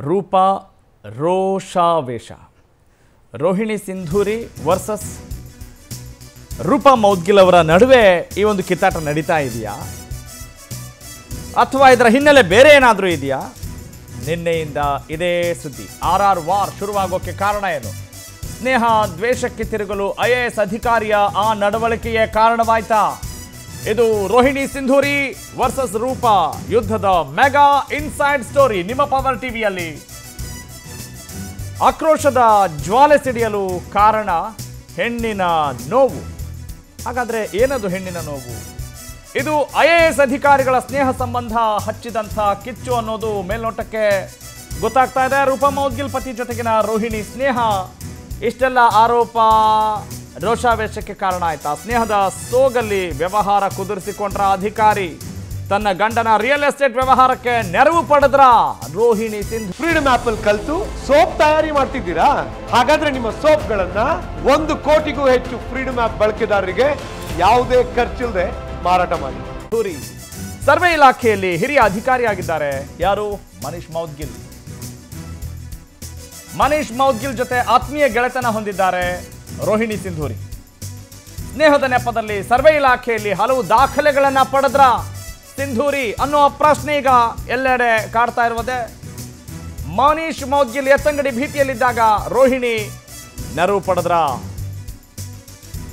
ರೂಪ ರೋಷಾವೇಶ. ರೋಹಿಣಿ ಸಿಂಧೂರಿ ವರ್ಸಸ್. ರೂಪಾ ಮೌದ್ಗಿಲ್ ಅವರ ನಡುವೆ ಈ ಒಂದು ಕಿತ್ತಾಟ ನಡೀತಾ ಇದೆಯಾ? ಅಥವಾ ಇದರ ಹಿನ್ನೆಲೆ ಬೇರೆ ಏನಾದರೂ ಇದೆಯಾ? ನಿನ್ನೆಯಿಂದ ಇದೇ ಸುದ್ದಿ. ಆರ್ ಆರ್ ವಾರ್ ಶುರುವಾಗೋಕ್ಕೆ ಕಾರಣ ಏನು? ಸ್ನೇಹ ದ್ವೇಷಕ್ಕೆ ತಿರುಗಲು ಐ ಎ ಎಸ್ ಅಧಿಕಾರಿಯ ಆ ನಡವಳಿಕೆಯೇ ಕಾರಣವಾಯ್ತಾ? ಇದು ರೋಹಿಣಿ ಸಿಂಧೂರಿ ವರ್ಸಸ್ ರೂಪಾ ಯುದ್ಧದ ಮೆಗಾ ಇನ್ಸೈಡ್ ಸ್ಟೋರಿ ನಿಮ್ಮ ಪವರ್ ಟಿವಿಯಲ್ಲಿ ಆಕ್ರೋಶದ ಜ್ವಾಲೆ ಸಿಡಿಯಲು ಕಾರಣ ಹೆಣ್ಣಿನ ನೋವು. ಹಾಗಾದ್ರೆ ಏನದು ಹೆಣ್ಣಿನ ನೋವು? ಇದು ಐ ಎ ಎಸ್ ಅಧಿಕಾರಿಗಳ ಸ್ನೇಹ ಸಂಬಂಧ ಹಚ್ಚಿದಂಥ ಕಿಚ್ಚು ಅನ್ನೋದು ಮೇಲ್ನೋಟಕ್ಕೆ ಗೊತ್ತಾಗ್ತಾ ಇದೆ. ರೂಪಾ ಮೌದ್ಗಿಲ್ ಪತಿ ಜೊತೆಗಿನ ರೋಹಿಣಿ ಸ್ನೇಹ. ಇಷ್ಟೆಲ್ಲ ಆರೋಪ ರೋಷಾವೇಶಕ್ಕೆ ಕಾರಣ ಆಯ್ತಾ? ಸ್ನೇಹದ ಸೋಗಲ್ಲಿ ವ್ಯವಹಾರ ಕುದುರಿಸಿಕೊಂಡ್ರ ಅಧಿಕಾರಿ. ತನ್ನ ಗಂಡನ ರಿಯಲ್ ಎಸ್ಟೇಟ್ ವ್ಯವಹಾರಕ್ಕೆ ನೆರವು ಪಡೆದ್ರ ರೋಹಿಣಿ ಸಿಂಧು. ಫ್ರೀಡಮ್ ಆಪ್ ಅಲ್ಲಿ ಕಲ್ತು ಸೋಪ್ ತಯಾರಿ ಮಾಡ್ತಿದ್ದೀರಾ? ಹಾಗಾದ್ರೆ ನಿಮ್ಮ ಸೋಪ್ಗಳನ್ನ ಒಂದು ಕೋಟಿಗೂ ಹೆಚ್ಚು ಫ್ರೀಡಮ್ ಆಪ್ ಬಳಕೆದಾರರಿಗೆ ಯಾವುದೇ ಖರ್ಚಿಲ್ಲದೆ ಮಾರಾಟ ಮಾಡಿ. ಸೂರಿ. ಸರ್ವೆ ಇಲಾಖೆಯಲ್ಲಿ ಹಿರಿಯ ಅಧಿಕಾರಿಯಾಗಿದ್ದಾರೆ. ಯಾರು? ಮನೀಶ್ ಮೌದ್ಗಿಲ್. ಮನೀಶ್ ಮೌದ್ಗಿಲ್ ಜೊತೆ ಆತ್ಮೀಯ ಗೆಳೆತನ ಹೊಂದಿದ್ದಾರೆ. ರೋಹಿಣಿ ಸಿಂಧೂರಿ. ಸ್ನೇಹದ ನೆಪದಲ್ಲಿ ಸರ್ವೆ ಇಲಾಖೆಯಲ್ಲಿ ಹಲವು ದಾಖಲೆಗಳನ್ನು ಪಡೆದ್ರ ಸಿಂಧೂರಿ ಅನ್ನೋ ಪ್ರಶ್ನೆ ಈಗ ಎಲ್ಲೆಡೆ ಕಾಡ್ತಾ ಇರುವುದೇ. ಮನೀಶ್ ಮೌದ್ಗಿಲ್ ಎತ್ತಂಗಡಿ ಭೀತಿಯಲ್ಲಿದ್ದಾಗ ರೋಹಿಣಿ ನೆರವು ಪಡೆದ್ರ.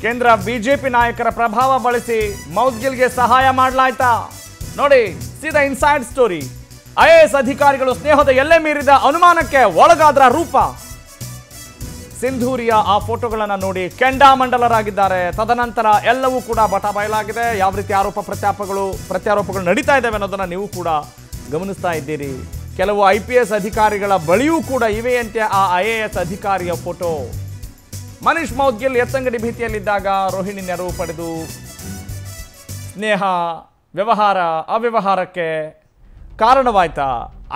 ಕೇಂದ್ರ ಬಿಜೆಪಿ ನಾಯಕರ ಪ್ರಭಾವ ಬಳಸಿ ಮೌದ್ಗಿಲ್ಗೆ ಸಹಾಯ ಮಾಡಲಾಯ್ತಾ. ನೋಡಿ, ಸೀದಾ inside story. I A S ಅಧಿಕಾರಿಗಳು ಸ್ನೇಹದ ಎಲ್ಲೆ ಮೀರಿದ ಅನುಮಾನಕ್ಕೆ ಒಳಗಾದ್ರ ರೂಪ. ಸಿಂಧೂರಿಯ ಆ ಫೋಟೋಗಳನ್ನು ನೋಡಿ ಕೆಂಡಾಮಂಡಲರಾಗಿದ್ದಾರೆ. ತದನಂತರ ಎಲ್ಲವೂ ಕೂಡ ಬಟ ಬಯಲಾಗಿದೆ. ಯಾವ ರೀತಿ ಆರೋಪ ಪ್ರತ್ಯಾಪಗಳು, ಪ್ರತ್ಯಾರೋಪಗಳು ನಡೀತಾ ಇದ್ದಾವೆ ಅನ್ನೋದನ್ನು ನೀವು ಕೂಡ ಗಮನಿಸ್ತಾ ಇದ್ದೀರಿ. ಕೆಲವು ಐ ಅಧಿಕಾರಿಗಳ ಬಳಿಯೂ ಕೂಡ ಇವೆಯಂತೆ ಆ ಐ ಅಧಿಕಾರಿಯ ಫೋಟೋ. ಮನೀಶ್ ಮೌದ್ಗಿಲ್ ಎತ್ತಂಗಡಿ ಭೀತಿಯಲ್ಲಿದ್ದಾಗ ರೋಹಿಣಿ ನೆರವು ಪಡೆದು, ಸ್ನೇಹ, ವ್ಯವಹಾರ, ಅವ್ಯವಹಾರಕ್ಕೆ ಕಾರಣವಾಯ್ತಾ?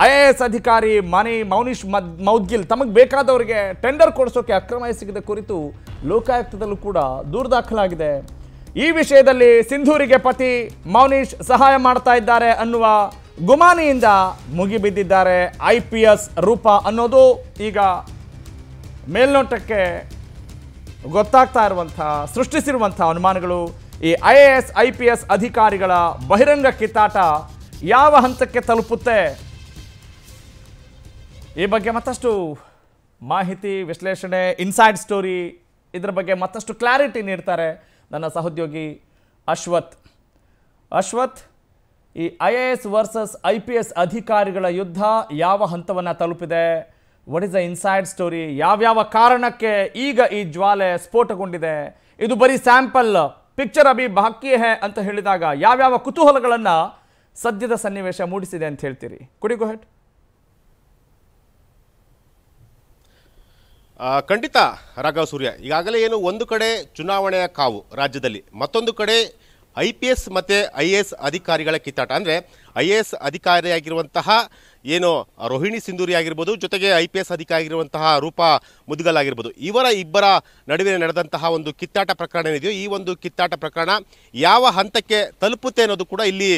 ಐ ಎ ಎಸ್ ಅಧಿಕಾರಿ ಮನಿ ಮೌನೀಶ್ ಮದ್ ಮೌದ್ಗಿಲ್ ತಮಗೆ ಬೇಕಾದವರಿಗೆ ಟೆಂಡರ್ ಕೊಡಿಸೋಕೆ ಅಕ್ರಮ ಎಸಗಿದ ಕುರಿತು ಲೋಕಾಯುಕ್ತದಲ್ಲೂ ಕೂಡ ದೂರು ದಾಖಲಾಗಿದೆ. ಈ ವಿಷಯದಲ್ಲಿ ಸಿಂಧೂರಿಗೆ ಪತಿ ಮೌನೀಶ್ ಸಹಾಯ ಮಾಡ್ತಾ ಇದ್ದಾರೆ ಅನ್ನುವ ಗುಮಾನಿಯಿಂದ ಮುಗಿಬಿದ್ದಿದ್ದಾರೆ ಐ ಪಿ ಎಸ್ ರೂಪ ಅನ್ನೋದು ಈಗ ಮೇಲ್ನೋಟಕ್ಕೆ ಗೊತ್ತಾಗ್ತಾ ಇರುವಂಥ, ಸೃಷ್ಟಿಸಿರುವಂಥ ಅನುಮಾನಗಳು. ಈ I A S, I P S ಅಧಿಕಾರಿಗಳ ಬಹಿರಂಗ ಕಿತ್ತಾಟ ಯಾವ ಹಂತಕ್ಕೆ ತಲುಪುತ್ತೆ? ಈ ಬಗ್ಗೆ ಮತ್ತಷ್ಟು ಮಾಹಿತಿ, ವಿಶ್ಲೇಷಣೆ ಇನ್ಸೈಡ್ ಸ್ಟೋರಿ ಇದರ ಬಗ್ಗೆ ಮತ್ತಷ್ಟು ಕ್ಲಾರಿಟಿ ನೀಡ್ತಾರೆ ನನ್ನ ಸಹೋದ್ಯೋಗಿ ಅಶ್ವಥ್. ಅಶ್ವಥ್, ಈ I A S versus I P S ಅಧಿಕಾರಿಗಳ ಯುದ್ಧ ಯಾವ ಹಂತವನ್ನು ತಲುಪಿದೆ? What is the inside story ಯಾವ್ಯಾವ ಕಾರಣಕ್ಕೆ ಈಗ ಈ ಜ್ವಾಲೆ ಸ್ಫೋಟಗೊಂಡಿದೆ? ಇದು ಬರೀ ಸ್ಯಾಂಪಲ್ ಪಿಕ್ಚರ್ ಅಭಿ ಬಾಕಿ ಹೇ ಅಂತ ಹೇಳಿದಾಗ ಯಾವ್ಯಾವ ಕುತೂಹಲಗಳನ್ನು ಸದ್ಯದ ಸನ್ನಿವೇಶ ಮೂಡಿಸಿದೆ ಅಂತ ಹೇಳ್ತೀರಿ? ಕುಡಿ ಗೋ ಹೆಡ್ ಆ, ಖಂಡಿತ ರಾಘವ ಸೂರ್ಯ, ಈಗಾಗಲೇ ಏನು ಒಂದು ಕಡೆ ಚುನಾವಣೆಯ ಕಾವು ರಾಜ್ಯದಲ್ಲಿ, ಮತ್ತೊಂದು ಕಡೆ ಐ ಪಿ ಎಸ್ ಮತ್ತು ಐ ಎ ಎಸ್ ಅಧಿಕಾರಿಗಳ ಕಿತ್ತಾಟ. ಅಂದರೆ ಐ ಎ ಎಸ್ ಅಧಿಕಾರಿಯಾಗಿರುವಂತಹ ಏನು ರೋಹಿಣಿ ಸಿಂಧೂರಿ ಆಗಿರ್ಬೋದು, ಜೊತೆಗೆ ಐ ಪಿ ಎಸ್ ಅಧಿಕಾರಿ ಆಗಿರುವಂತಹ ರೂಪ ಮುದ್ಗಲ್ ಆಗಿರ್ಬೋದು ಇವರ ಇಬ್ಬರ ನಡುವೆ ನಡೆದಂತಹ ಒಂದು ಕಿತ್ತಾಟ ಪ್ರಕರಣ ಏನಿದೆಯೋ, ಈ ಒಂದು ಕಿತ್ತಾಟ ಪ್ರಕರಣ ಯಾವ ಹಂತಕ್ಕೆ ತಲುಪುತ್ತೆ ಅನ್ನೋದು ಕೂಡ ಇಲ್ಲಿ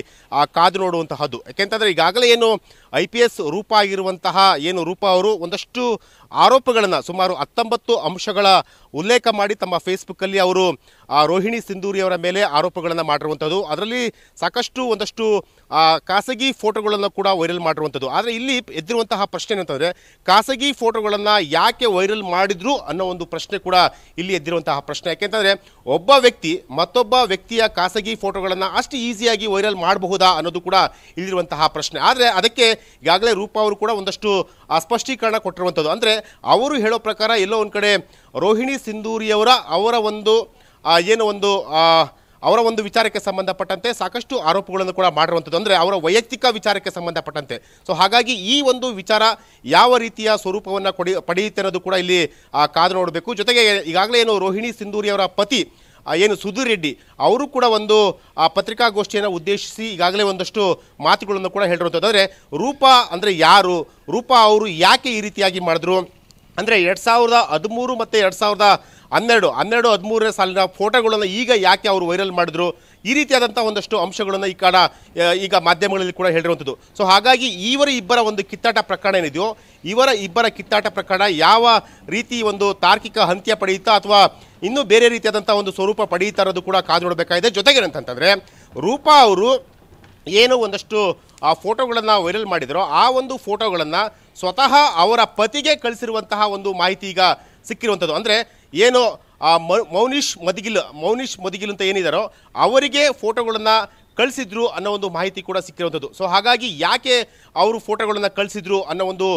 ಕಾದು ನೋಡುವಂತಹದ್ದು. ಯಾಕೆಂತಂದರೆ ಈಗಾಗಲೇ ಏನು ಐ ಪಿ ಎಸ್ ರೂಪ ಆಗಿರುವಂತಹ ಏನು ರೂಪ ಅವರು ಒಂದಷ್ಟು ಆರೋಪಗಳನ್ನು ಸುಮಾರು ಹತ್ತೊಂಬತ್ತು ಅಂಶಗಳ ಉಲ್ಲೇಖ ಮಾಡಿ ತಮ್ಮ ಫೇಸ್ಬುಕ್ಕಲ್ಲಿ ಅವರು ರೋಹಿಣಿ ಸಿಂಧೂರಿ ಅವರ ಮೇಲೆ ಆರೋಪಗಳನ್ನು ಮಾಡಿರುವಂಥದ್ದು ಅದರಲ್ಲಿ ಸಾಕಷ್ಟು ಒಂದಷ್ಟು ಖಾಸಗಿ ಫೋಟೋಗಳನ್ನು ಕೂಡ ವೈರಲ್ ಮಾಡಿರುವಂಥದ್ದು ಆದರೆ ಇಲ್ಲಿ ಎದ್ದಿರುವಂತಹ ಪ್ರಶ್ನೆ ಏನಂತಂದರೆ, ಖಾಸಗಿ ಫೋಟೋಗಳನ್ನು ಯಾಕೆ ವೈರಲ್ ಮಾಡಿದ್ರು ಅನ್ನೋ ಒಂದು ಪ್ರಶ್ನೆ ಕೂಡ ಇಲ್ಲಿ ಎದ್ದಿರುವಂತಹ ಪ್ರಶ್ನೆ. ಯಾಕೆಂತಂದರೆ, ಒಬ್ಬ ವ್ಯಕ್ತಿ ಮತ್ತೊಬ್ಬ ವ್ಯಕ್ತಿಯ ಖಾಸಗಿ ಫೋಟೋಗಳನ್ನು ಅಷ್ಟು ಈಸಿಯಾಗಿ ವೈರಲ್ ಮಾಡಬಹುದಾ ಅನ್ನೋದು ಕೂಡ ಇಲ್ಲಿರುವಂತಹ ಪ್ರಶ್ನೆ. ಆದರೆ ಅದಕ್ಕೆ ಈಗಾಗಲೇ ರೂಪಾ ಅವರು ಕೂಡ ಒಂದಷ್ಟು ಸ್ಪಷ್ಟೀಕರಣ ಕೊಟ್ಟಿರುವಂಥದ್ದು ಅಂದರೆ ಅವರು ಹೇಳೋ ಪ್ರಕಾರ ಎಲ್ಲೋ ಒಂದು ಕಡೆ ರೋಹಿಣಿ ಸಿಂಧೂರಿಯವರ ಅವರ ಒಂದು ಏನು ಒಂದು ಅವರ ಒಂದು ವಿಚಾರಕ್ಕೆ ಸಂಬಂಧಪಟ್ಟಂತೆ ಸಾಕಷ್ಟು ಆರೋಪಗಳನ್ನು ಕೂಡ ಮಾಡಿರುವಂಥದ್ದು. ಅಂದರೆ ಅವರ ವೈಯಕ್ತಿಕ ವಿಚಾರಕ್ಕೆ ಸಂಬಂಧಪಟ್ಟಂತೆ. ಸೊ ಹಾಗಾಗಿ ಈ ಒಂದು ವಿಚಾರ ಯಾವ ರೀತಿಯ ಸ್ವರೂಪವನ್ನು ಕೊಡಿ, ಪಡೆಯುತ್ತೆ ಅನ್ನೋದು ಕೂಡ ಇಲ್ಲಿ ಕಾದು ನೋಡಬೇಕು. ಜೊತೆಗೆ ಈಗಾಗಲೇ ಏನು ರೋಹಿಣಿ ಸಿಂಧೂರಿ ಅವರ ಪತಿ ಏನು ಸುಧೀರ್ ರೆಡ್ಡಿ ಅವರು ಕೂಡ ಒಂದು ಆ, ಪತ್ರಿಕಾಗೋಷ್ಠಿಯನ್ನು ಉದ್ದೇಶಿಸಿ ಈಗಾಗಲೇ ಒಂದಷ್ಟು ಮಾತುಗಳನ್ನು ಕೂಡ ಹೇಳಿರುವಂಥದ್ದು. ಆದರೆ ರೂಪಾ ಅಂದರೆ ಯಾರು ರೂಪಾ ಅವರು ಯಾಕೆ ಈ ರೀತಿಯಾಗಿ ಮಾಡಿದ್ರು? ಅಂದರೆ ಎರಡು ಸಾವಿರದ ಹದಿಮೂರು ಮತ್ತು ಎರಡು ಸಾವಿರದ ಹನ್ನೆರಡು ಹನ್ನೆರಡು ಹದಿಮೂರನೇ ಸಾಲಿನ ಫೋಟೋಗಳನ್ನು ಈಗ ಯಾಕೆ ಅವರು ವೈರಲ್ ಮಾಡಿದ್ರು? ಈ ರೀತಿಯಾದಂಥ ಒಂದಷ್ಟು ಅಂಶಗಳನ್ನು ಈ ಕಾಡ ಈಗ ಮಾಧ್ಯಮಗಳಲ್ಲಿ ಕೂಡ ಹೇಳಿರುವಂಥದ್ದು. ಸೊ ಹಾಗಾಗಿ ಇವರ ಇಬ್ಬರ ಒಂದು ಕಿತ್ತಾಟ ಪ್ರಕರಣ ಏನಿದೆಯೋ ಇವರ ಇಬ್ಬರ ಕಿತ್ತಾಟ ಪ್ರಕರಣ ಯಾವ ರೀತಿ ಒಂದು ತಾರ್ಕಿಕ ಅಂತ್ಯ ಪಡೆಯುತ್ತಾ ಅಥವಾ ಇನ್ನೂ ಬೇರೆ ರೀತಿಯಾದಂಥ ಒಂದು ಸ್ವರೂಪ ಪಡೆಯುತ್ತಾ ಇರೋದು ಕೂಡ ಕಾದು ನೋಡಬೇಕಾಗಿದೆ. ಜೊತೆಗೆ ಅಂತಂತಂದರೆ ರೂಪಾ ಅವರು ಏನು ಒಂದಷ್ಟು, ಆ, ಫೋಟೋಗಳನ್ನು ವೈರಲ್ ಮಾಡಿದರೋ, ಆ ಒಂದು ಫೋಟೋಗಳನ್ನು ಸ್ವತಃ ಅವರ ಪತಿಗೆ ಕಳಿಸಿರುವಂತಹ ಒಂದು ಮಾಹಿತಿ ಈಗ ಸಿಕ್ಕಿರುವಂಥದ್ದು. ಅಂದರೆ, ಏನು ಆ ಮ- ಮೌನಿಷ್ ಮದಿಗಿಲ್, ಮೌನೀಶ್ ಮದಿಗಿಲ್ ಅಂತ ಏನಿದಾರೋ ಅವರಿಗೆ ಫೋಟೋಗಳನ್ನು ಕಳಿಸಿದ್ರು ಅನ್ನೋ ಒಂದು ಮಾಹಿತಿ ಕೂಡ ಸಿಕ್ಕಿರುವಂಥದ್ದು ಸೊ ಹಾಗಾಗಿ ಯಾಕೆ ಅವರು ಫೋಟೋಗಳನ್ನು ಕಳಿಸಿದ್ರು ಅನ್ನೋ ಒಂದು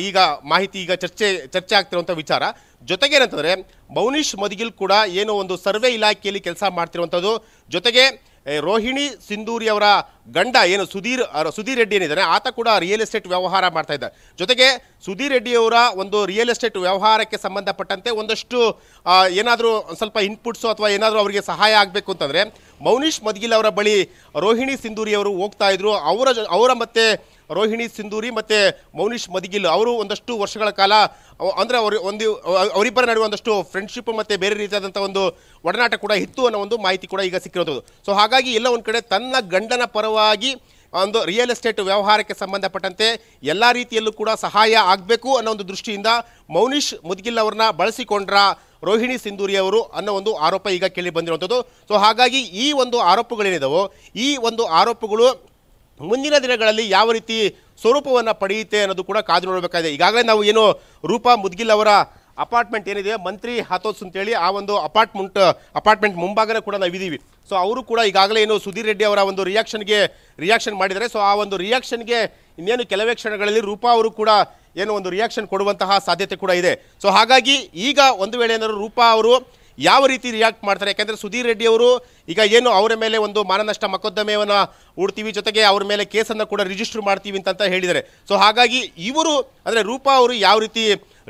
ಈಗ ಮಾಹಿತಿ ಈಗ ಚರ್ಚೆ ಚರ್ಚೆ ಆಗ್ತಿರುವಂಥ ವಿಚಾರ. ಜೊತೆಗೆ ಏನಂತಂದರೆ, ಮೌನಿಶ್ ಮದಿಗಿಲ್ ಕೂಡ ಏನೋ ಒಂದು ಸರ್ವೆ ಇಲಾಖೆಯಲ್ಲಿ ಕೆಲಸ ಮಾಡ್ತಿರುವಂಥದ್ದು ಜೊತೆಗೆ ರೋಹಿಣಿ ಸಿಂಧೂರಿ ಅವರ ಗಂಡ ಏನು ಸುಧೀರ್ ಸುಧೀರ್ ರೆಡ್ಡಿ ಏನಿದ್ದಾರೆ ಆತ ಕೂಡ ರಿಯಲ್ ಎಸ್ಟೇಟ್ ವ್ಯವಹಾರ ಮಾಡ್ತಾ ಇದ್ದ ಜೊತೆಗೆ ಸುಧೀರ್ ರೆಡ್ಡಿ ಅವರ ಒಂದು ರಿಯಲ್ ಎಸ್ಟೇಟ್ ವ್ಯವಹಾರಕ್ಕೆ ಸಂಬಂಧಪಟ್ಟಂತೆ ಒಂದಷ್ಟು ಏನಾದರೂ ಸ್ವಲ್ಪ ಇನ್ಪುಟ್ಸು ಅಥವಾ ಏನಾದರೂ ಅವರಿಗೆ ಸಹಾಯ ಆಗಬೇಕು ಅಂತಂದರೆ ಮೌನೀಶ್ ಮದ್ಗಿಲ್ ಅವರ ಬಳಿ ರೋಹಿಣಿ ಸಿಂಧೂರಿ ಅವರು ಹೋಗ್ತಾ ಇದ್ರು. ಅವರ ಅವರ ಮತ್ತೆ ರೋಹಿಣಿ ಸಿಂಧೂರಿ ಮತ್ತು ಮೌನಿಶ್ ಮದಿಗಿಲ್, ಅವರು ಒಂದಷ್ಟು ವರ್ಷಗಳ ಕಾಲ ಅಂದರೆ ಅವರು ಒಂದು, ಅವ- ಅವರಿಬ್ಬರ ನಡುವೆ ಒಂದಷ್ಟು ಫ್ರೆಂಡ್ಶಿಪ್ ಮತ್ತು ಬೇರೆ ರೀತಿಯಾದಂಥ ಒಂದು ಒಡನಾಟ ಕೂಡ ಇತ್ತು ಅನ್ನೋ ಒಂದು ಮಾಹಿತಿ ಕೂಡ ಈಗ ಸಿಕ್ಕಿರೋದು. ಸೊ ಹಾಗಾಗಿ ಎಲ್ಲ ಒಂದು ಕಡೆ ತನ್ನ ಗಂಡನ ಪರವಾಗಿ ಒಂದು ರಿಯಲ್ ಎಸ್ಟೇಟ್ ವ್ಯವಹಾರಕ್ಕೆ ಸಂಬಂಧಪಟ್ಟಂತೆ ಎಲ್ಲ ರೀತಿಯಲ್ಲೂ ಕೂಡ ಸಹಾಯ ಆಗಬೇಕು ಅನ್ನೋ ಒಂದು ದೃಷ್ಟಿಯಿಂದ ಮೌನಿಶ್ ಮುದ್ಗಿಲ್ ಅವ್ರನ್ನ ಬಳಸಿಕೊಂಡ್ರ ರೋಹಿಣಿ ಸಿಂಧೂರಿ ಅವರು ಅನ್ನೋ ಒಂದು ಆರೋಪ ಈಗ ಕೇಳಿ ಬಂದಿರುವಂಥದ್ದು ಸೊ ಹಾಗಾಗಿ ಈ ಒಂದು ಆರೋಪಗಳೇನಿದಾವೋ, ಈ ಒಂದು ಆರೋಪಗಳು ಮುಂದಿನ ದಿನಗಳಲ್ಲಿ ಯಾವ ರೀತಿ ಸ್ವರೂಪವನ್ನು ಪಡೆಯುತ್ತೆ ಅನ್ನೋದು ಕೂಡ ಕಾದು ನೋಡಬೇಕಾಗಿದೆ. ಈಗಾಗಲೇ ನಾವು ಏನು ರೂಪಾ ಮುದ್ಗಿಲ್ ಅವರ ಅಪಾರ್ಟ್ಮೆಂಟ್ ಏನಿದೆ, ಮಂತ್ರಿ ಹಾತೋಸ್ ಅಂತೇಳಿ ಆ ಒಂದು ಅಪಾರ್ಟ್ಮೆಂಟ್ ಅಪಾರ್ಟ್ಮೆಂಟ್ ಮುಂಭಾಗನೇ ಕೂಡ ನಾವು ಇದೀವಿ ಸೊ ಅವರು ಕೂಡ ಈಗಾಗಲೇ ಏನು ಸುಧೀರ್ ರೆಡ್ಡಿ ಅವರ ಒಂದು ರಿಯಾಕ್ಷನ್ಗೆ ರಿಯಾಕ್ಷನ್ ಮಾಡಿದ್ದಾರೆ. ಸೊ ಆ ಒಂದು ರಿಯಾಕ್ಷನ್ಗೆ ಇನ್ನೇನು ಕೆಲವೇ ಕ್ಷಣಗಳಲ್ಲಿ ರೂಪಾ ಅವರು ಕೂಡ ಏನು ಒಂದು ರಿಯಾಕ್ಷನ್ ಕೊಡುವಂತಹ ಸಾಧ್ಯತೆ ಕೂಡ ಇದೆ. ಸೊ ಹಾಗಾಗಿ ಈಗ ಒಂದು ವೇಳೆ ಏನಾದರೂ ರೂಪಾ ಅವರು ಯಾವ ರೀತಿ ರಿಯಾಕ್ಟ್ ಮಾಡ್ತಾರೆ? ಯಾಕೆಂದರೆ ಸುಧೀರ್ ರೆಡ್ಡಿ ಅವರು ಈಗ ಏನು ಅವರ ಮೇಲೆ ಒಂದು ಮಾನನಷ್ಟ ಮೊಕದ್ದಮೆಯನ್ನು ಹೂಡ್ತೀವಿ ಜೊತೆಗೆ ಅವ್ರ ಮೇಲೆ ಕೇಸನ್ನು ಕೂಡ ರಿಜಿಸ್ಟರ್ ಮಾಡ್ತೀವಿ ಅಂತ ಹೇಳಿದ್ದಾರೆ. ಸೊ ಹಾಗಾಗಿ ಇವರು, ಅಂದರೆ ರೂಪಾ ಅವರು ಯಾವ ರೀತಿ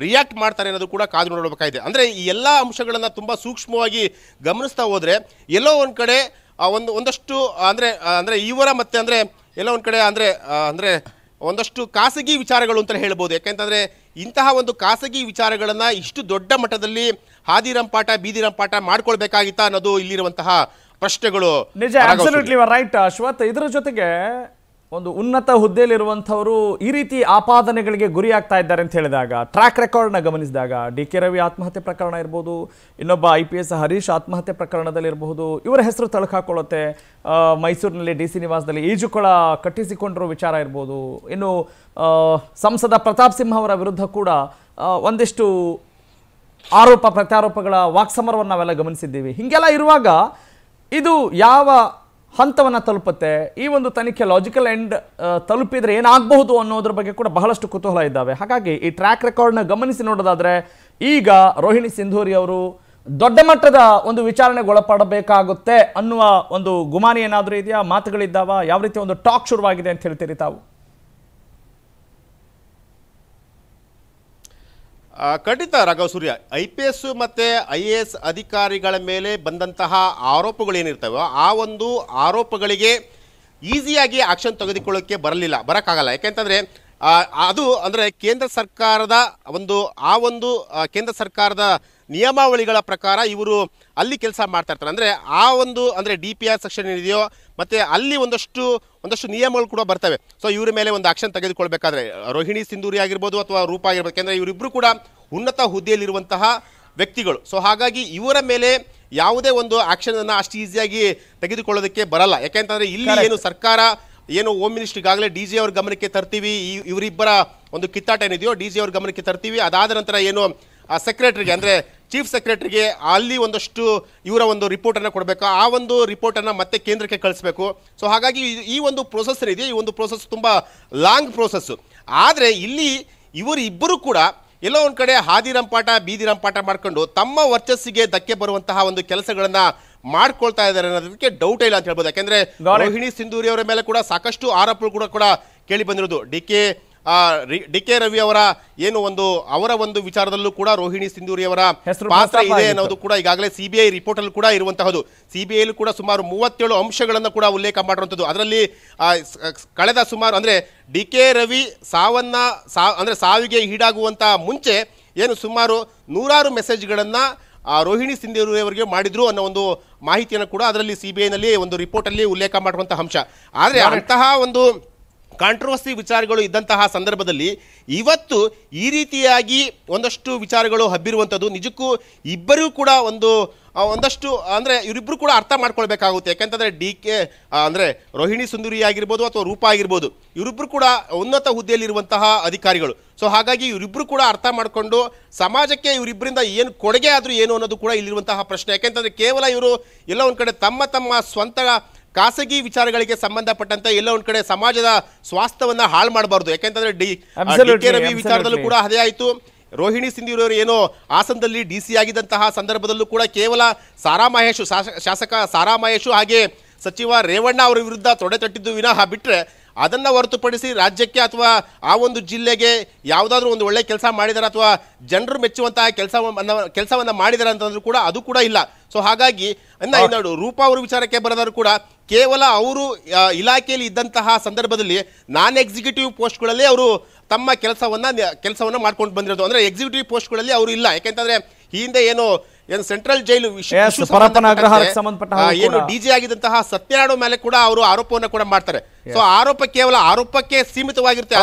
ರಿಯಾಕ್ಟ್ ಮಾಡ್ತಾರೆ ಅನ್ನೋದು ಕೂಡ ಕಾದು ನೋಡಬೇಕಾಗಿದೆ. ಅಂದರೆ ಈ ಎಲ್ಲ ಅಂಶಗಳನ್ನು ತುಂಬ ಸೂಕ್ಷ್ಮವಾಗಿ ಗಮನಿಸ್ತಾ ಹೋದರೆ ಎಲ್ಲೋ ಒಂದು ಕಡೆ ಒಂದು, ಒಂದಷ್ಟು, ಅಂದರೆ ಅಂದರೆ ಇವರ ಮತ್ತೆ, ಅಂದರೆ ಎಲ್ಲೋ ಒಂದು ಕಡೆ, ಅಂದರೆ ಅಂದ್ರೆ ಒಂದಷ್ಟು ಖಾಸಗಿ ವಿಚಾರಗಳು ಅಂತ ಹೇಳ್ಬೋದು. ಯಾಕೆಂತಂದ್ರೆ ಇಂತಹ ಒಂದು ಖಾಸಗಿ ವಿಚಾರಗಳನ್ನು ಇಷ್ಟು ದೊಡ್ಡ ಮಟ್ಟದಲ್ಲಿ ಹಾದಿರಂಪಾಟ ಬೀದಿರಂಪಾಟ ಮಾಡ್ಕೊಳ್ಬೇಕಾಗಿತ್ತ ಅನ್ನೋದು ಇಲ್ಲಿರುವಂತಹ ಪ್ರಶ್ನೆಗಳು ನಿಜ ರೈಟ್ ಅಶ್ವಥ್. ಇದರ ಜೊತೆಗೆ ಒಂದು ಉನ್ನತ ಹುದ್ದೆಯಲ್ಲಿರುವಂಥವರು ಈ ರೀತಿ ಆಪಾದನೆಗಳಿಗೆ ಗುರಿ ಆಗ್ತಾ ಇದ್ದಾರೆ ಅಂತ ಹೇಳಿದಾಗ ಟ್ರ್ಯಾಕ್ ರೆಕಾರ್ಡ್ನ ಗಮನಿಸಿದಾಗ, ಡಿ ಕೆ ರವಿ ಆತ್ಮಹತ್ಯೆ ಪ್ರಕರಣ ಇರ್ಬೋದು, ಇನ್ನೊಬ್ಬ ಐ ಪಿ ಎಸ್ ಹರೀಶ್ ಆತ್ಮಹತ್ಯೆ ಪ್ರಕರಣದಲ್ಲಿರಬಹುದು, ಇವರ ಹೆಸರು ತಳಕಾಕೊಳ್ಳುತ್ತೆ. ಮೈಸೂರಿನಲ್ಲಿ ಡಿ ಸಿ ನಿವಾಸದಲ್ಲಿ ಈಜುಕೊಳ ಕಟ್ಟಿಸಿಕೊಂಡಿರೋ ವಿಚಾರ ಇರ್ಬೋದು. ಇನ್ನು ಸಂಸದ ಪ್ರತಾಪ್ ಸಿಂಹ ಅವರ ವಿರುದ್ಧ ಕೂಡ ಒಂದಿಷ್ಟು ಆರೋಪ, ಪ್ರತ್ಯಾರೋಪಗಳ ವಾಕ್ಸಮರವನ್ನು ನಾವೆಲ್ಲ ಗಮನಿಸಿದ್ದೀವಿ. ಹೀಗೆಲ್ಲ ಇರುವಾಗ, ಇದು ಯಾವ ಹಂತವನ್ನು ತಲುಪುತ್ತೆ. ಈ ಒಂದು ತನಿಖೆ ಲಾಜಿಕಲ್ ಎಂಡ್ ತಲುಪಿದ್ರೆ ಏನಾಗಬಹುದು ಅನ್ನೋದ್ರ ಬಗ್ಗೆ ಕೂಡ ಬಹಳಷ್ಟು ಕುತೂಹಲ ಇದ್ದಾವೆ. ಹಾಗಾಗಿ ಈ ಟ್ರ್ಯಾಕ್ ರೆಕಾರ್ಡ್ನ ಗಮನಿಸಿ ನೋಡೋದಾದ್ರೆ, ಈಗ ರೋಹಿಣಿ ಸಿಂಧೂರಿ ಅವರು ದೊಡ್ಡ ಮಟ್ಟದ ಒಂದು ವಿಚಾರಣೆಗೊಳಪಡಬೇಕಾಗುತ್ತೆ ಅನ್ನುವ ಒಂದು ಗುಮಾನಿ ಏನಾದರೂ ಇದೆಯಾ? ಮಾತುಗಳಿದ್ದಾವ? ಯಾವ ರೀತಿ ಒಂದು ಟಾಕ್ ಶುರುವಾಗಿದೆ ಅಂತ ಹೇಳ್ತೀರಿ ತಾವು? ಖಂಡಿತ Raghav Surya, I P S ಮತ್ತು ಐ ಎ ಎಸ್ ಅಧಿಕಾರಿಗಳ ಮೇಲೆ ಬಂದಂತಹ ಆರೋಪಗಳೇನಿರ್ತವೋ ಆ ಒಂದು ಆರೋಪಗಳಿಗೆ ಈಸಿಯಾಗಿ ಆಕ್ಷನ್ ತೆಗೆದುಕೊಳ್ಳೋಕ್ಕೆ ಬರಲಿಲ್ಲ, ಬರೋಕ್ಕಾಗಲ್ಲ. ಯಾಕೆಂತಂದರೆ ಅದು ಅಂದರೆ ಕೇಂದ್ರ ಸರ್ಕಾರದ ಒಂದು ಆ ಒಂದು ಕೇಂದ್ರ ಸರ್ಕಾರದ ನಿಯಮಾವಳಿಗಳ ಪ್ರಕಾರ ಇವರು ಅಲ್ಲಿ ಕೆಲಸ ಮಾಡ್ತಾ ಇರ್ತಾರೆ. ಅಂದರೆ ಆ ಒಂದು ಅಂದರೆ ಡಿ ಪಿ ಆರ್ ಸೆಕ್ಷನ್ ಏನಿದೆಯೋ ಮತ್ತು ಅಲ್ಲಿ ಒಂದಷ್ಟು ಒಂದಷ್ಟು ನಿಯಮಗಳು ಕೂಡ ಬರ್ತವೆ. ಸೊ ಇವರ ಮೇಲೆ ಒಂದು ಆಕ್ಷನ್ ತೆಗೆದುಕೊಳ್ಬೇಕಾದ್ರೆ ರೋಹಿಣಿ ಸಿಂಧೂರಿ ಆಗಿರ್ಬೋದು ಅಥವಾ ರೂಪ ಆಗಿರ್ಬೋದು ಯಾಕೆಂದರೆ ಇವರಿಬ್ಬರು ಕೂಡ ಉನ್ನತ ಹುದ್ದೆಯಲ್ಲಿರುವಂತಹ ವ್ಯಕ್ತಿಗಳು. ಸೊ ಹಾಗಾಗಿ ಇವರ ಮೇಲೆ ಯಾವುದೇ ಒಂದು ಆಕ್ಷನನ್ನು ಅನ್ನ ಅಷ್ಟು ಈಸಿಯಾಗಿ ತೆಗೆದುಕೊಳ್ಳೋದಕ್ಕೆ ಬರಲ್ಲ. ಯಾಕೆಂತಂದರೆ ಇಲ್ಲಿ ಏನು ಸರ್ಕಾರ ಏನು ಹೋಮ್ ಮಿನಿಸ್ಟರ್ ಈಗಾಗಲೇ ಡಿ ಜಿ ಅವ್ರ ಗಮನಕ್ಕೆ ತರ್ತೀವಿ, ಈ- ಇವರಿಬ್ಬರ ಒಂದು ಕಿತ್ತಾಟ ಏನಿದೆಯೋ ಡಿ ಜಿ ಅವ್ರ ಗಮನಕ್ಕೆ ತರ್ತೀವಿ. ಅದಾದ ನಂತರ ಏನು, ಆ ಸೆಕ್ರೆಟರಿಗೆ ಅಂದರೆ ಚೀಫ್ ಸೆಕ್ರೆಟರಿಗೆ ಅಲ್ಲಿ ಒಂದಷ್ಟು ಇವರ ಒಂದು ರಿಪೋರ್ಟನ್ನು ಕೊಡಬೇಕು. ಆ ಒಂದು ರಿಪೋರ್ಟನ್ನು ಮತ್ತೆ ಕೇಂದ್ರಕ್ಕೆ ಕಳಿಸ್ಬೇಕು. ಸೊ ಹಾಗಾಗಿ ಈ- ಒಂದು ಪ್ರೋಸೆಸ್ ಏನಿದೆ, ಈ ಒಂದು ಪ್ರೋಸೆಸ್ ತುಂಬ ಲಾಂಗ್ ಪ್ರೋಸೆಸ್ ಆದರೆ ಇಲ್ಲಿ ಇವರಿಬ್ಬರು ಕೂಡ ಎಲ್ಲೋ ಒಂದು ಕಡೆ ಹಾದಿರಂಪಾಟ, ಬೀದಿರಂಪಾಟ ಮಾಡ್ಕೊಂಡು ತಮ್ಮ ವರ್ಚಸ್ಸಿಗೆ ಧಕ್ಕೆ ಬರುವಂತಹ ಒಂದು ಕೆಲಸಗಳನ್ನ ಮಾಡ್ಕೊಳ್ತಾ ಇದ್ದಾರೆ ಅನ್ನೋದಕ್ಕೆ ಡೌಟ್ ಇಲ್ಲ ಅಂತ ಹೇಳ್ಬೋದು. ಯಾಕಂದ್ರೆ ರೋಹಿಣಿ ಸಿಂಧೂರಿ ಅವರ ಮೇಲೆ ಕೂಡ ಸಾಕಷ್ಟು ಆರೋಪಗಳು ಕೂಡ ಕೂಡ ಕೇಳಿ ಬಂದಿರೋದು. D K D K Ravi ಅವರ ಏನು ಒಂದು ಅವರ ಒಂದು ವಿಚಾರದಲ್ಲೂ ಕೂಡ ರೋಹಿಣಿ ಸಿಂಧೂರಿ ಅವರ ಪಾತ್ರ ಇದೆ ಅನ್ನೋದು ಕೂಡ ಈಗಾಗಲೇ ಸಿಬಿಐ ರಿಪೋರ್ಟ್ ಅಲ್ಲಿ ಕೂಡ ಇರುವಂತಹದ್ದು. ಸಿಬಿಐ ಕೂಡ ಸುಮಾರು ಮೂವತ್ತೇಳು ಅಂಶಗಳನ್ನು ಕೂಡ ಉಲ್ಲೇಖ ಮಾಡಿರುವಂಥದ್ದು ಅದರಲ್ಲಿ ಕಳೆದ ಸುಮಾರು ಅಂದ್ರೆ ಡಿ ಕೆ ರವಿ ಸಾವನ್ನ ಸಾ ಅಂದ್ರೆ ಸಾವಿಗೆ ಈಡಾಗುವಂತಹ ಮುಂಚೆ ಏನು ಸುಮಾರು ನೂರಾರು ಮೆಸೇಜ್ಗಳನ್ನ ಆ, ರೋಹಿಣಿ ಸಿಂಧೂರಿಯವರಿಗೆ ಮಾಡಿದ್ರು ಅನ್ನೋ ಒಂದು ಮಾಹಿತಿಯನ್ನು ಕೂಡ ಅದರಲ್ಲಿ ಸಿ ಬಿ ಐನಲ್ಲಿ ಒಂದು ರಿಪೋರ್ಟಲ್ಲಿ ಉಲ್ಲೇಖ ಮಾಡುವಂಥ ಅಂಶ. ಆದರೆ ಅಂತಹ ಒಂದು ಕಾಂಟ್ರವರ್ಸಿ ವಿಚಾರಗಳು ಇದ್ದಂತಹ ಸಂದರ್ಭದಲ್ಲಿ ಇವತ್ತು ಈ ರೀತಿಯಾಗಿ ಒಂದಷ್ಟು ವಿಚಾರಗಳು ಹಬ್ಬಿರುವಂಥದ್ದು ನಿಜಕ್ಕೂ ಇಬ್ಬರೂ ಕೂಡ ಒಂದು ಒಂದಷ್ಟು, ಅಂದರೆ ಇವರಿಬ್ಬರು ಕೂಡ ಅರ್ಥ ಮಾಡ್ಕೊಳ್ಬೇಕಾಗುತ್ತೆ. ಯಾಕೆಂತಂದರೆ ಡಿ ಕೆ ಅಂದರೆ ರೋಹಿಣಿ ಸುಂದರಿ ಆಗಿರ್ಬೋದು ಅಥವಾ ರೂಪ ಆಗಿರ್ಬೋದು ಇವರಿಬ್ಬರು ಕೂಡ ಉನ್ನತ ಹುದ್ದೆಯಲ್ಲಿರುವಂತಹ ಅಧಿಕಾರಿಗಳು. ಸೊ ಹಾಗಾಗಿ ಇವರಿಬ್ಬರು ಕೂಡ ಅರ್ಥ ಮಾಡಿಕೊಂಡು ಸಮಾಜಕ್ಕೆ ಇವರಿಬ್ಬರಿಂದ ಏನು ಕೊಡುಗೆ ಆದರೂ ಏನು ಅನ್ನೋದು ಕೂಡ ಇಲ್ಲಿರುವಂತಹ ಪ್ರಶ್ನೆ. ಯಾಕೆಂತಂದರೆ ಕೇವಲ ಇವರು ಎಲ್ಲ ಒಂದು ಕಡೆ ತಮ್ಮ ತಮ್ಮ ಸ್ವಂತ ಖಾಸಗಿ ವಿಚಾರಗಳಿಗೆ ಸಂಬಂಧಪಟ್ಟಂತೆ ಎಲ್ಲ ಒಂದ್ ಕಡೆ ಸಮಾಜದ ಸ್ವಾಸ್ಥ್ಯವನ್ನ ಹಾಳು ಮಾಡಬಾರ್ದು. ಯಾಕೆಂತಂದ್ರೆ ಡಿ ಕೆ ರವಿ ವಿಚಾರದಲ್ಲೂ ಕೂಡ ಅದೇ ಆಯಿತು. ರೋಹಿಣಿ ಸಿಂಧೂರವರು ಏನೋ ಹಾಸನದಲ್ಲಿ ಡಿ ಸಿ ಆಗಿದ್ದಂತಹ ಸಂದರ್ಭದಲ್ಲೂ ಕೂಡ ಕೇವಲ ಸಾರಾ ಮಹೇಶು ಶಾಸಕ ಸಾರಾ ಮಹೇಶು ಹಾಗೆ ಸಚಿವ ರೇವಣ್ಣ ಅವರ ವಿರುದ್ಧ ತೊಡೆ ತಟ್ಟಿದ್ದು ವಿನಃ ಬಿಟ್ಟರೆ ಅದನ್ನ ಹೊರತುಪಡಿಸಿ ರಾಜ್ಯಕ್ಕೆ ಅಥವಾ ಆ ಒಂದು ಜಿಲ್ಲೆಗೆ ಯಾವುದಾದ್ರೂ ಒಂದು ಒಳ್ಳೆ ಕೆಲಸ ಮಾಡಿದಾರೆ ಅಥವಾ ಜನರು ಮೆಚ್ಚುವಂತಹ ಕೆಲಸ ಕೆಲಸವನ್ನ ಮಾಡಿದಾರೆ ಅಂತಂದ್ರೂ ಕೂಡ ಅದು ಕೂಡ ಇಲ್ಲ. ಸೊ ಹಾಗಾಗಿ ಅನ್ನ ರೂಪಾ ಅವರ ವಿಚಾರಕ್ಕೆ ಬರೋದಾದ್ರು ಕೂಡ ಕೇವಲ ಅವರು ಇಲಾಖೆಯಲ್ಲಿ ಇದ್ದಂತಹ ಸಂದರ್ಭದಲ್ಲಿ ನಾನ್ ಎಕ್ಸಿಕ್ಯೂಟಿವ್ ಪೋಸ್ಟ್ಗಳಲ್ಲಿ ಅವರು ತಮ್ಮ ಕೆಲಸವನ್ನು ಕೆಲಸವನ್ನು ಮಾಡ್ಕೊಂಡು ಬಂದಿರೋದು. ಅಂದರೆ ಎಕ್ಸಿಕ್ಯೂಟಿವ್ ಪೋಸ್ಟ್ಗಳಲ್ಲಿ ಅವರು ಇಲ್ಲ. ಯಾಕೆಂತಂದರೆ ಈ ಹಿಂದೆ ಏನು ಏನು ಸೆಂಟ್ರಲ್ ಜೈಲು ಸಂಬಂಧಪಟ್ಟ ಏನು. ಡಿಜಿ ಆಗಿದಂತಹ ಸತ್ಯನಾರಾಯಣ ಮೇಲೆ ಕೂಡ ಅವರು ಆರೋಪವನ್ನ ಕೂಡ ಮಾಡ್ತಾರೆ. ಸೊ ಆರೋಪ ಕೇವಲ ಆರೋಪಕ್ಕೆ ಸೀಮಿತವಾಗಿರುತ್ತೆ.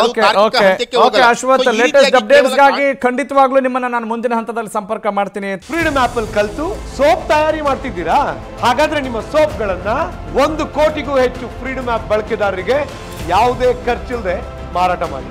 ಖಂಡಿತವಾಗ್ಲೂ ನಿಮ್ಮನ್ನ ನಾನು ಮುಂದಿನ ಹಂತದಲ್ಲಿ ಸಂಪರ್ಕ ಮಾಡ್ತೀನಿ. ಫ್ರೀಡಮ್ ಆಪ್ ಅಲ್ಲಿ ಕಲ್ತು ಸೋಪ್ ತಯಾರಿ ಮಾಡ್ತಿದ್ದೀರಾ? ಹಾಗಾದ್ರೆ ನಿಮ್ಮ ಸೋಪ್ ಗಳನ್ನ ಒಂದು ಕೋಟಿಗೂ ಹೆಚ್ಚು ಫ್ರೀಡಮ್ ಆಪ್ ಬಳಕೆದಾರರಿಗೆ ಯಾವುದೇ ಖರ್ಚಿಲ್ಲದೆ ಮಾರಾಟ ಮಾಡಿ.